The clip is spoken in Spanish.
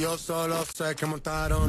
Yo solo sé que montaron.